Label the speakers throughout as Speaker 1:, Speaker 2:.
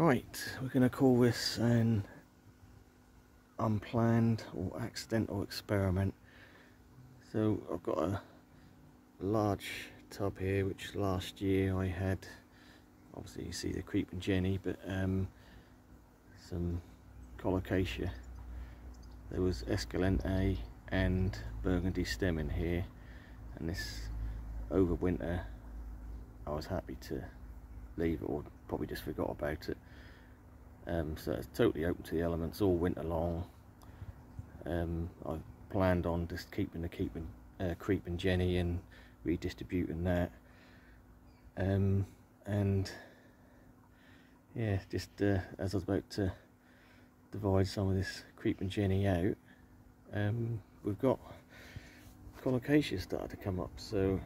Speaker 1: Right, we're going to call this an unplanned or accidental experiment. So I've got a large tub here which last year I had, obviously you see the creeping jenny, but um, some colocasia. There was esculenta and burgundy stem in here and this over winter I was happy to leave it or probably just forgot about it. Um, so it's totally open to the elements all winter long um, I've planned on just keeping the keeping uh, creeping Jenny and redistributing that. Um, and yeah just uh, as I was about to divide some of this creeping Jenny out um, we've got colocasia started to come up. So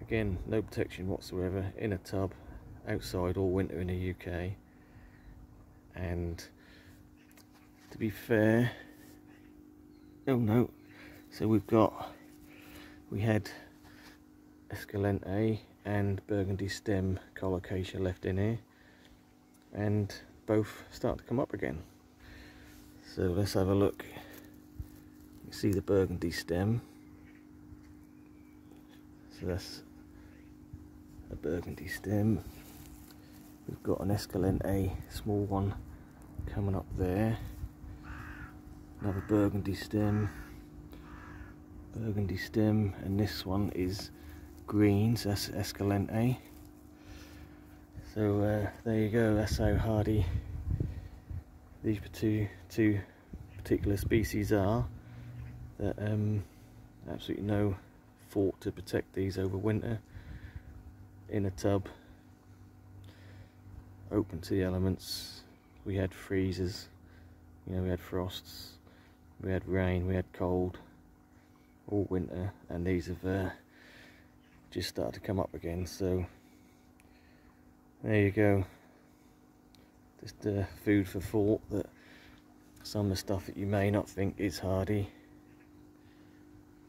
Speaker 1: again no protection whatsoever in a tub outside all winter in the UK and to be fair oh no. So we've got we had Esculenta and Burgundy stem colocasia left in here. And both start to come up again. So let's have a look. You see the Burgundy stem. So that's a Burgundy stem we've got an Esculenta small one coming up there. Another burgundy stem. Burgundy stem and this one is green so that's esculenta so uh, there you go that's how hardy these two two particular species are that um, absolutely no fort to protect these over winter in a tub open to the elements we had freezes, you know, we had frosts, we had rain, we had cold, all winter, and these have uh, just started to come up again. So there you go. Just uh, food for thought that some of the stuff that you may not think is hardy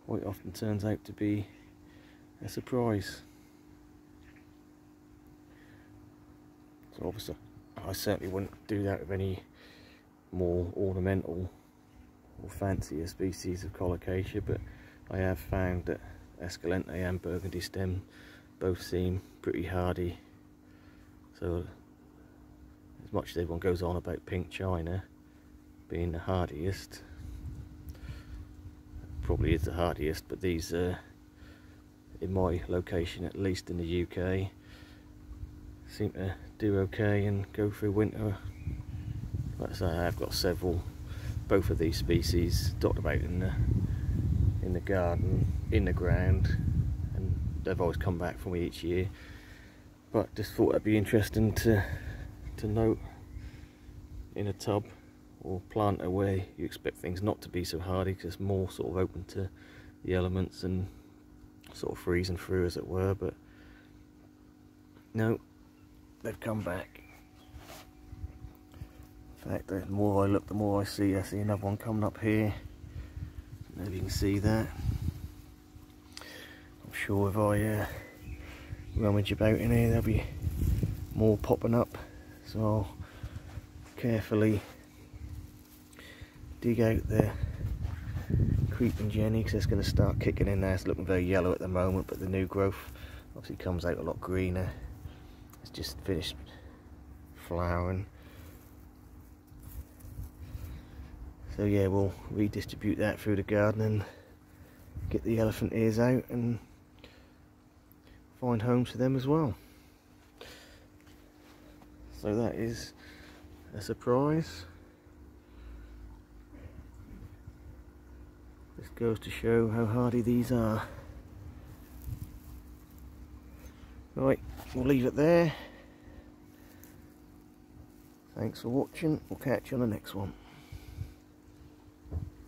Speaker 1: quite often turns out to be a surprise. Obviously I certainly wouldn't do that with any more ornamental or fancier species of colocasia, but I have found that Esculenta and Burgundy stem both seem pretty hardy. So as much as everyone goes on about pink china being the hardiest, probably is the hardiest, but these, uh, in my location at least in the UK, seem to do okay and go through winter. Like I say, I've got several, both of these species dotted about in the in the garden, in the ground, and they've always come back for me each year. But just thought it'd be interesting to to note in a tub or plant away you expect things not to be so hardy because more sort of open to the elements and sort of freezing through as it were but no they've come back. In fact, the more I look, the more I see. I see another one coming up here. If you can see that. I'm sure if I uh, rummage about in here, there'll be more popping up. So I'll carefully dig out the creeping jenny because it's going to start kicking in there. It's looking very yellow at the moment, but the new growth obviously comes out a lot greener it's just finished flowering. So yeah, we'll redistribute that through the garden and get the elephant ears out and find homes for them as well. So that is a surprise. This goes to show how hardy these are. Right, we'll leave it there. Thanks for watching. We'll catch you on the next one.